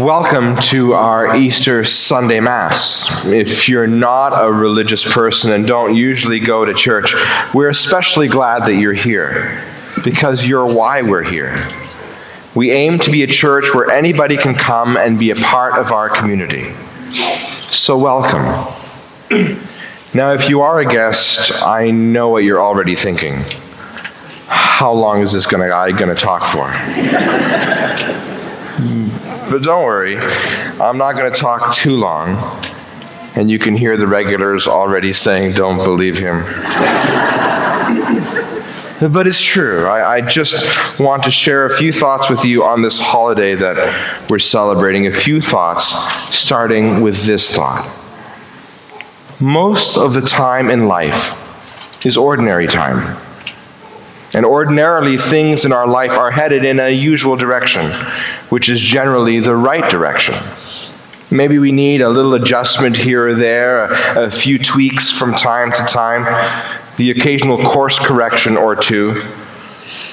Welcome to our Easter Sunday Mass. If you're not a religious person and don't usually go to church, we're especially glad that you're here because you're why we're here. We aim to be a church where anybody can come and be a part of our community. So, welcome. Now, if you are a guest, I know what you're already thinking. How long is this guy going to talk for? But don't worry, I'm not going to talk too long. And you can hear the regulars already saying, Don't believe him. but it's true. I, I, just want to share a few thoughts with you on this holiday that we're celebrating. A few thoughts, starting with this thought. Most of the time in life is ordinary time. And ordinarily, things in our life are headed in a usual direction, which is generally the right direction. Maybe we need a little adjustment here or there, a, a few tweaks from time to time, the occasional course correction or two,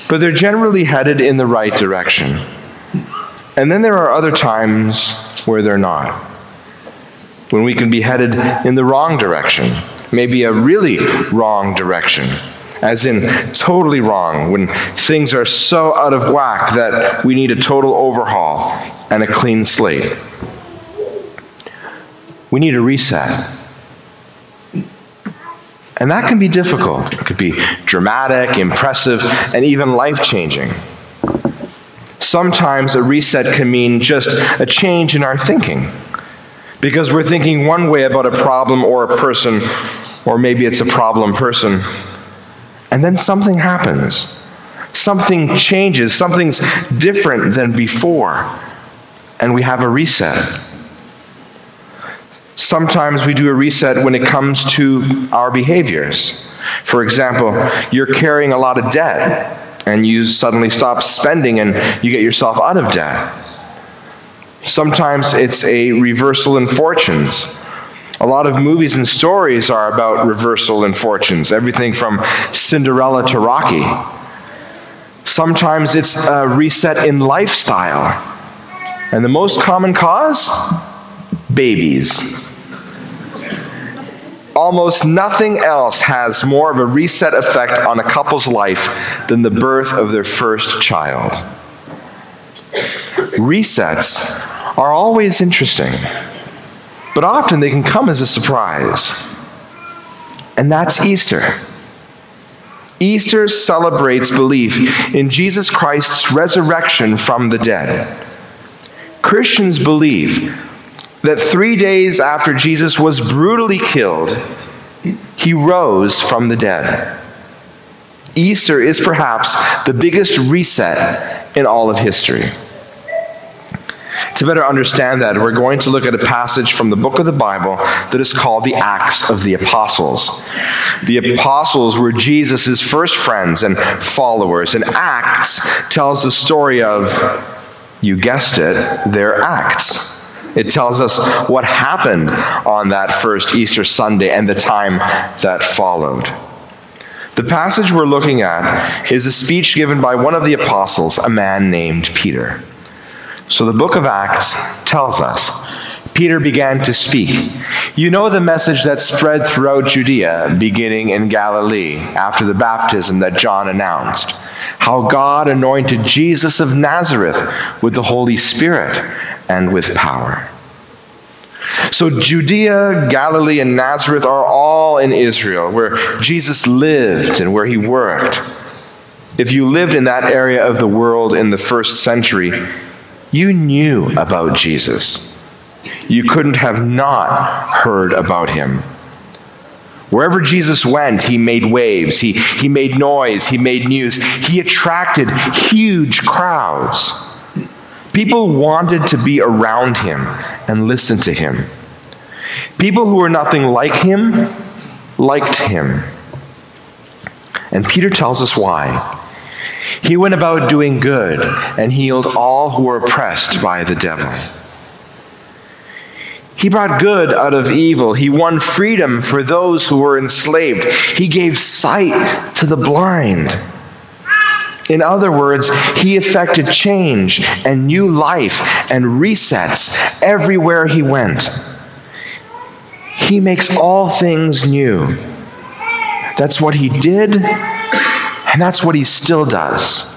but they're generally headed in the right direction. And then there are other times where they're not, when we can be headed in the wrong direction, maybe a really wrong direction as in totally wrong, when things are so out of whack that we need a total overhaul and a clean slate. We need a reset. And that can be difficult. It could be dramatic, impressive, and even life changing. Sometimes a reset can mean just a change in our thinking because we're thinking one way about a problem or a person, or maybe it's a problem person and then something happens. Something changes. Something's different than before. And we have a reset. Sometimes we do a reset when it comes to our behaviors. For example, you're carrying a lot of debt and you suddenly stop spending and you get yourself out of debt. Sometimes it's a reversal in fortunes. A lot of movies and stories are about reversal in fortunes, everything from Cinderella to Rocky. Sometimes it's a reset in lifestyle. And the most common cause? Babies. Almost nothing else has more of a reset effect on a couple's life than the birth of their first child. Resets are always interesting but often they can come as a surprise. And that's Easter. Easter celebrates belief in Jesus Christ's resurrection from the dead. Christians believe that three days after Jesus was brutally killed, he rose from the dead. Easter is perhaps the biggest reset in all of history. To better understand that, we're going to look at a passage from the book of the Bible that is called the Acts of the Apostles. The apostles were Jesus' first friends and followers, and Acts tells the story of, you guessed it, their acts. It tells us what happened on that first Easter Sunday and the time that followed. The passage we're looking at is a speech given by one of the apostles, a man named Peter. So the book of Acts tells us Peter began to speak. You know the message that spread throughout Judea, beginning in Galilee, after the baptism that John announced. How God anointed Jesus of Nazareth with the Holy Spirit and with power. So, Judea, Galilee, and Nazareth are all in Israel, where Jesus lived and where he worked. If you lived in that area of the world in the first century, you knew about Jesus. You couldn't have not heard about him. Wherever Jesus went, he made waves, he, he made noise, he made news, he attracted huge crowds. People wanted to be around him and listen to him. People who were nothing like him liked him. And Peter tells us why. He went about doing good and healed all who were oppressed by the devil. He brought good out of evil. He won freedom for those who were enslaved. He gave sight to the blind. In other words, he effected change and new life and resets everywhere he went. He makes all things new. That's what he did, and that's what he still does.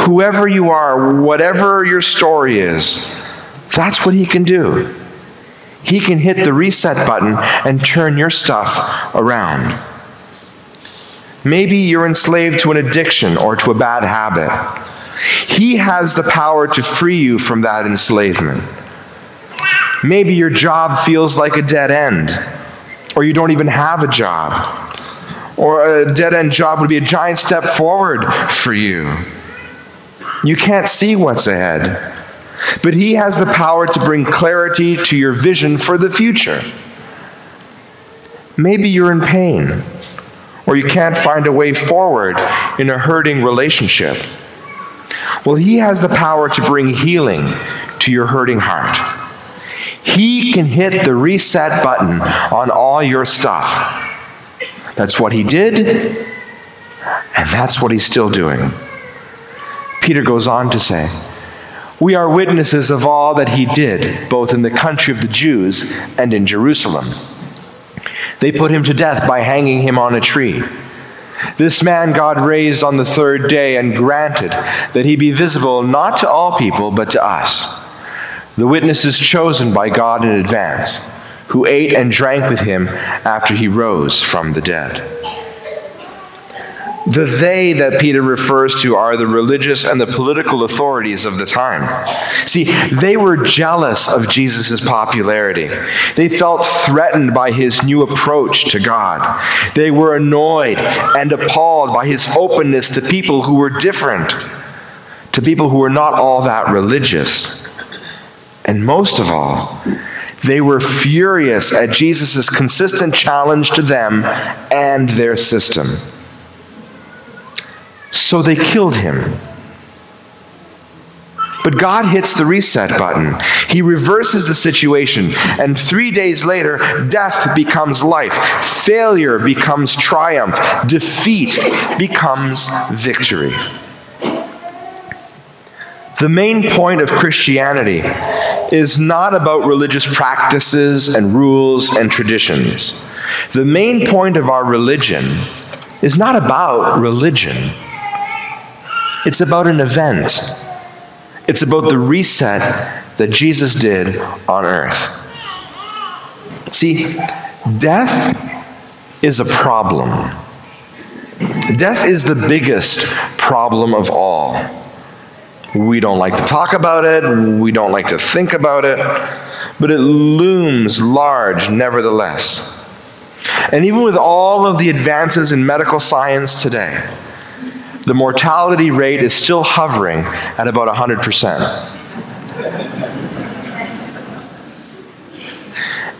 Whoever you are, whatever your story is, that's what he can do. He can hit the reset button and turn your stuff around. Maybe you're enslaved to an addiction or to a bad habit. He has the power to free you from that enslavement. Maybe your job feels like a dead end, or you don't even have a job. Or a dead end job would be a giant step forward for you. You can't see what's ahead. But He has the power to bring clarity to your vision for the future. Maybe you're in pain, or you can't find a way forward in a hurting relationship. Well, He has the power to bring healing to your hurting heart. He can hit the reset button on all your stuff. That's what he did, and that's what he's still doing. Peter goes on to say, We are witnesses of all that he did, both in the country of the Jews and in Jerusalem. They put him to death by hanging him on a tree. This man God raised on the third day and granted that he be visible not to all people, but to us the witnesses chosen by God in advance, who ate and drank with him after he rose from the dead. The they that Peter refers to are the religious and the political authorities of the time. See, they were jealous of Jesus' popularity. They felt threatened by his new approach to God. They were annoyed and appalled by his openness to people who were different, to people who were not all that religious. And most of all, they were furious at Jesus' consistent challenge to them and their system. So they killed him. But God hits the reset button. He reverses the situation, and three days later, death becomes life, failure becomes triumph, defeat becomes victory. The main point of Christianity is not about religious practices and rules and traditions. The main point of our religion is not about religion, it's about an event. It's about the reset that Jesus did on earth. See, death is a problem. Death is the biggest problem of all. We don't like to talk about it, we don't like to think about it, but it looms large nevertheless. And even with all of the advances in medical science today, the mortality rate is still hovering at about 100%.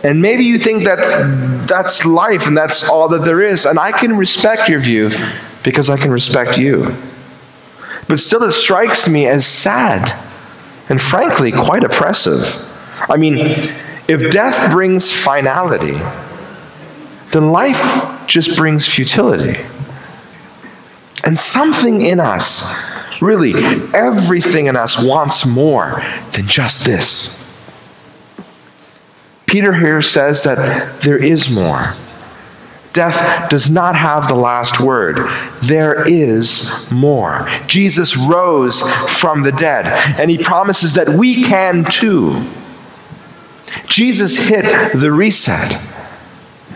And maybe you think that that's life and that's all that there is. And I can respect your view because I can respect you. But still, it strikes me as sad and frankly quite oppressive. I mean, if death brings finality, then life just brings futility. And something in us, really, everything in us wants more than just this. Peter here says that there is more. Death does not have the last word. There is more. Jesus rose from the dead, and he promises that we can too. Jesus hit the reset.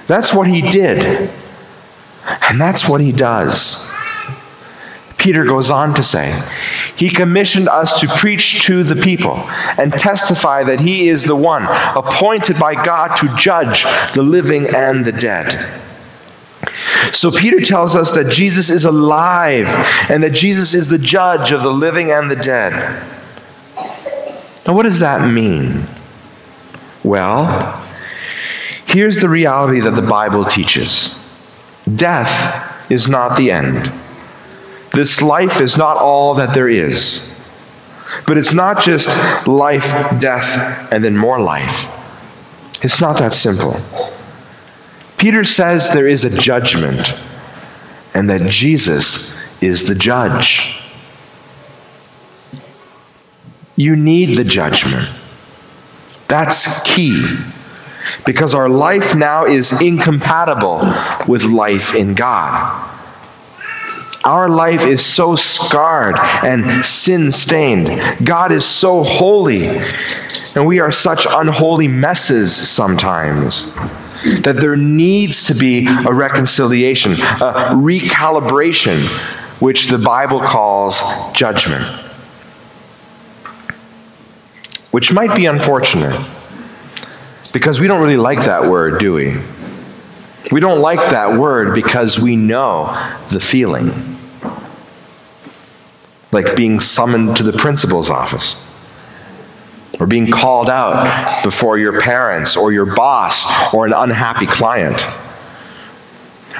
That's what he did, and that's what he does. Peter goes on to say, He commissioned us to preach to the people and testify that He is the one appointed by God to judge the living and the dead. So Peter tells us that Jesus is alive and that Jesus is the judge of the living and the dead. Now, what does that mean? Well, here's the reality that the Bible teaches death is not the end. This life is not all that there is. But it's not just life, death, and then more life. It's not that simple. Peter says there is a judgment and that Jesus is the judge. You need the judgment. That's key. Because our life now is incompatible with life in God. Our life is so scarred and sin stained. God is so holy, and we are such unholy messes sometimes that there needs to be a reconciliation, a recalibration, which the Bible calls judgment. Which might be unfortunate because we don't really like that word, do we? We don't like that word because we know the feeling. Like being summoned to the principal's office, or being called out before your parents, or your boss, or an unhappy client,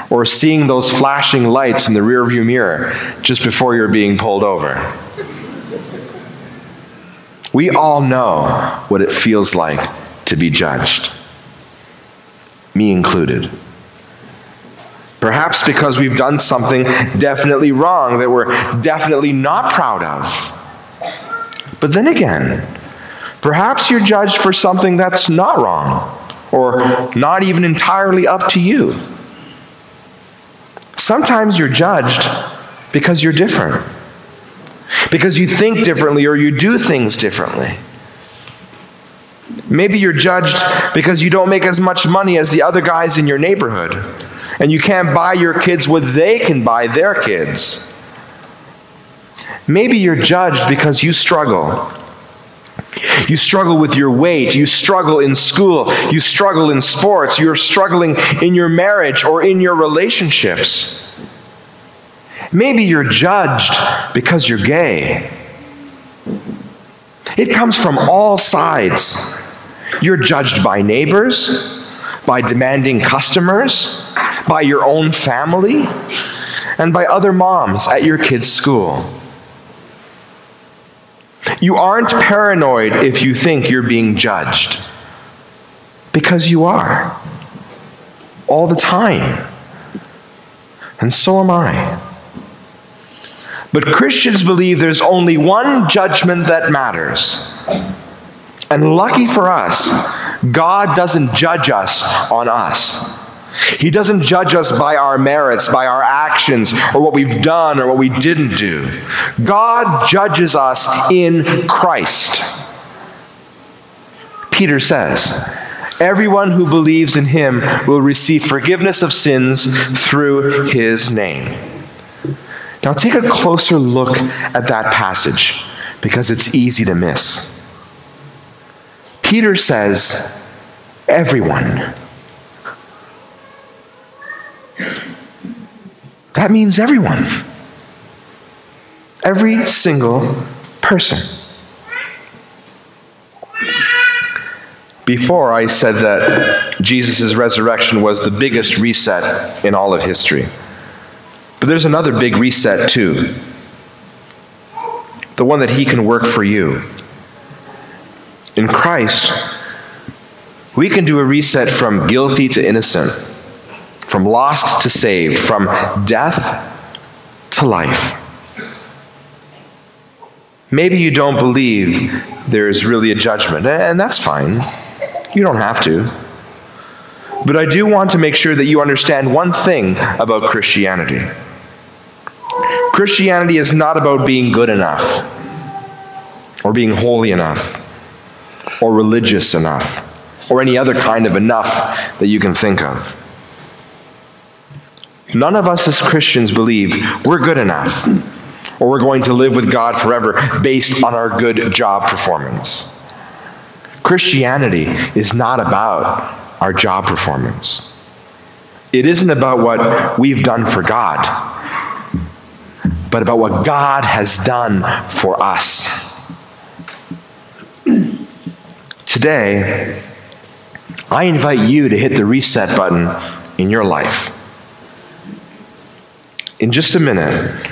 or seeing those flashing lights in the rearview mirror just before you're being pulled over. We all know what it feels like to be judged, me included. Perhaps because we've done something definitely wrong that we're definitely not proud of. But then again, perhaps you're judged for something that's not wrong or not even entirely up to you. Sometimes you're judged because you're different, because you think differently or you do things differently. Maybe you're judged because you don't make as much money as the other guys in your neighborhood, and you can't buy your kids what they can buy their kids. Maybe you're judged because you struggle. You struggle with your weight. You struggle in school. You struggle in sports. You're struggling in your marriage or in your relationships. Maybe you're judged because you're gay. It comes from all sides. You're judged by neighbors, by demanding customers, by your own family, and by other moms at your kids' school. You aren't paranoid if you think you're being judged, because you are. All the time. And so am I. But Christians believe there's only one judgment that matters. And lucky for us, God doesn't judge us on us. He doesn't judge us by our merits, by our actions, or what we've done or what we didn't do. God judges us in Christ. Peter says, Everyone who believes in him will receive forgiveness of sins through his name. Now, take a closer look at that passage because it's easy to miss. Peter says, everyone. That means everyone. Every single person. Before, I said that Jesus' resurrection was the biggest reset in all of history. But there's another big reset, too. The one that he can work for you. In Christ, we can do a reset from guilty to innocent, from lost to saved, from death to life. Maybe you don't believe there's really a judgment, and that's fine. You don't have to. But I do want to make sure that you understand one thing about Christianity. Christianity is not about being good enough or being holy enough or religious enough or any other kind of enough that you can think of. None of us as Christians believe we're good enough or we're going to live with God forever based on our good job performance. Christianity is not about our job performance. It isn't about what we've done for God, but about what God has done for us. Today, I invite you to hit the reset button in your life. In just a minute,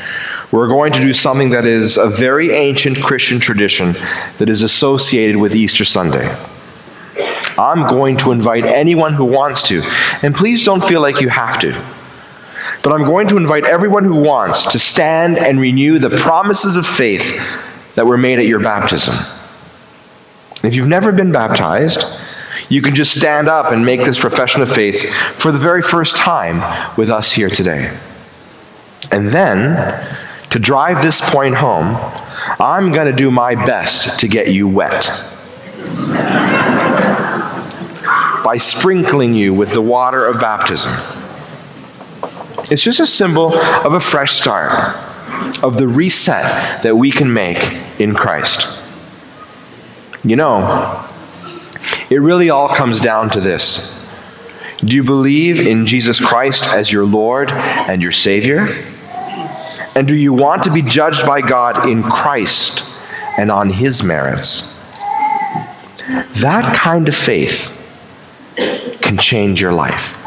we're going to do something that is a very ancient Christian tradition that is associated with Easter Sunday. I'm going to invite anyone who wants to, and please don't feel like you have to, But I'm going to invite everyone who wants to stand and renew the promises of faith that were made at your baptism. If you've never been baptized, you can just stand up and make this profession of faith for the very first time with us here today. And then, to drive this point home, I'm going to do my best to get you wet by sprinkling you with the water of baptism. It's just a symbol of a fresh start, of the reset that we can make in Christ. You know, it really all comes down to this. Do you believe in Jesus Christ as your Lord and your Savior? And do you want to be judged by God in Christ and on His merits? That kind of faith can change your life.